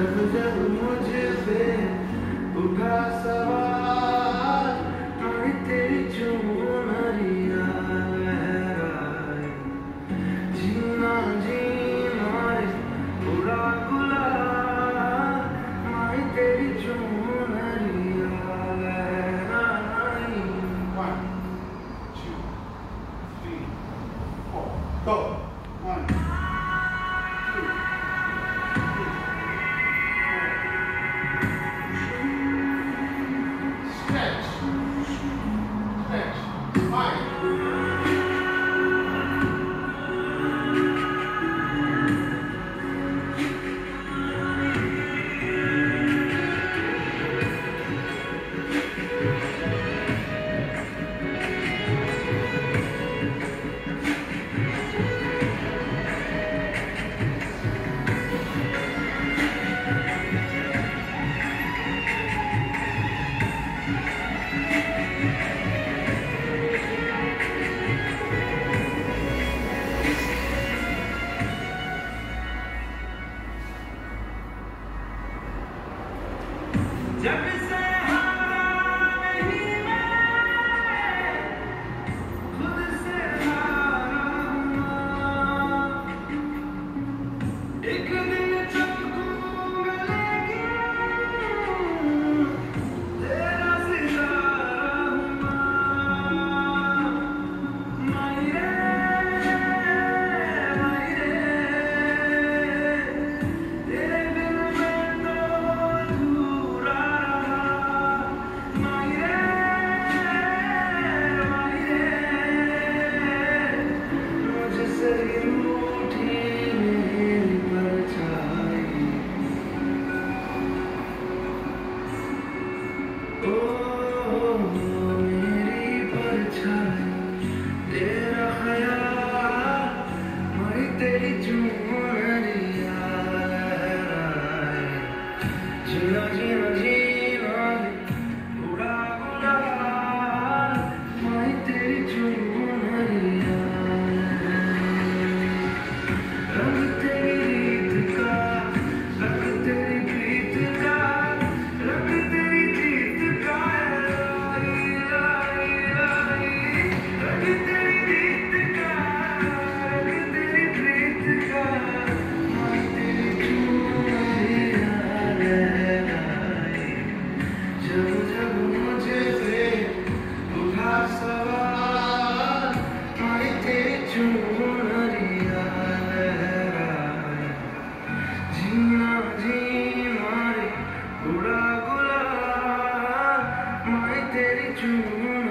जब जब मुझसे उठा सवाल आई तेरी चुनरिया जीना जीना बुरा गुला आई तेरी चुनरिया One, two, three, four, go! já Jefferson! तेरी चूम Hum, hum.